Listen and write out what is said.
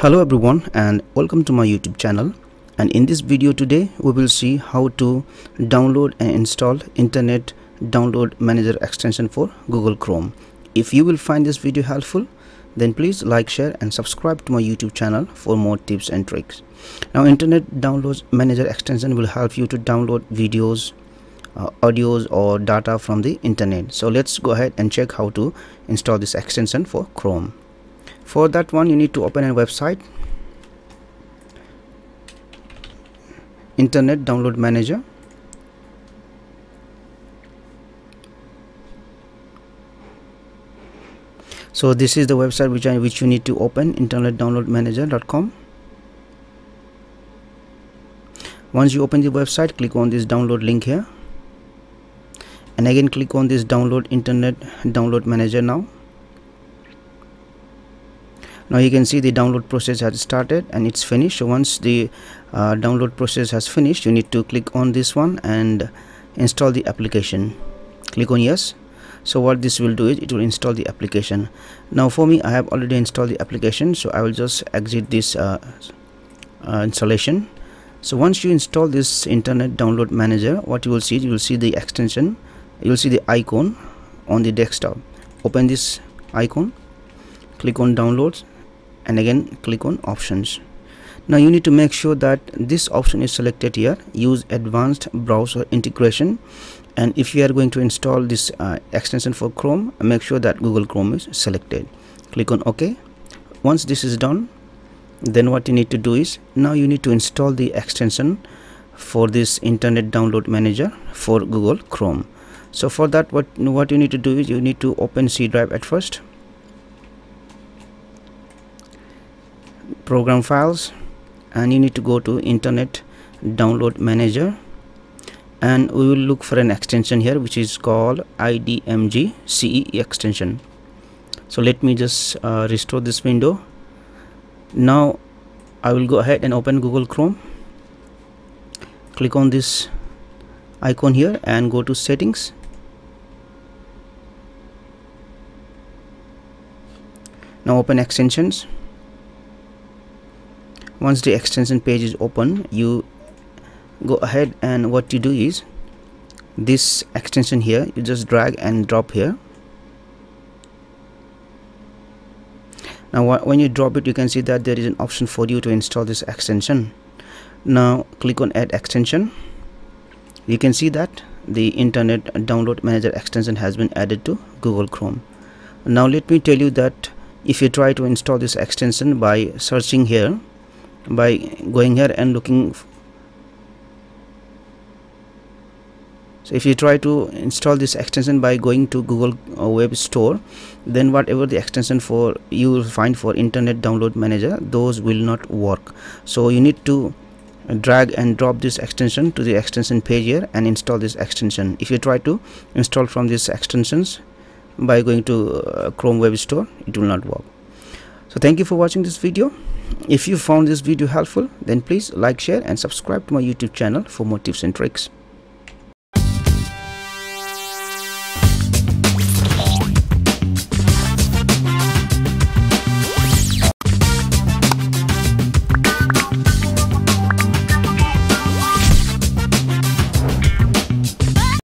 hello everyone and welcome to my youtube channel. And in this video today we will see how to download and install internet download manager extension for google chrome. If you will find this video helpful then please like share and subscribe to my youtube channel for more tips and tricks. Now internet downloads manager extension will help you to download videos uh, audios or data from the internet. So let's go ahead and check how to install this extension for chrome for that one you need to open a website. Internet download manager. So this is the website which I which you need to open internet download manager.com once you open the website click on this download link here. And again click on this download internet download manager now now you can see the download process has started and it's finished. So once the uh, download process has finished you need to click on this one and install the application. Click on yes. So what this will do is it will install the application. Now for me I have already installed the application so I will just exit this uh, uh, installation. So once you install this internet download manager what you will see you will see the extension. You will see the icon on the desktop. Open this icon. Click on downloads and again click on options. Now you need to make sure that this option is selected here. Use advanced browser integration. And if you are going to install this uh, extension for chrome make sure that google chrome is selected. Click on ok. Once this is done then what you need to do is now you need to install the extension for this internet download manager for google chrome. So for that what what you need to do is you need to open c drive at first program files and you need to go to internet download manager. And we will look for an extension here which is called idmg ce extension. So let me just uh, restore this window. Now i will go ahead and open google chrome. Click on this icon here and go to settings. Now open extensions once the extension page is open you go ahead and what you do is this extension here you just drag and drop here. Now when you drop it you can see that there is an option for you to install this extension. Now click on add extension. You can see that the internet download manager extension has been added to google chrome. Now let me tell you that if you try to install this extension by searching here by going here and looking so if you try to install this extension by going to google uh, web store then whatever the extension for you will find for internet download manager those will not work. So you need to drag and drop this extension to the extension page here and install this extension. If you try to install from these extensions by going to uh, chrome web store it will not work so thank you for watching this video. If you found this video helpful then please like share and subscribe to my youtube channel for more tips and tricks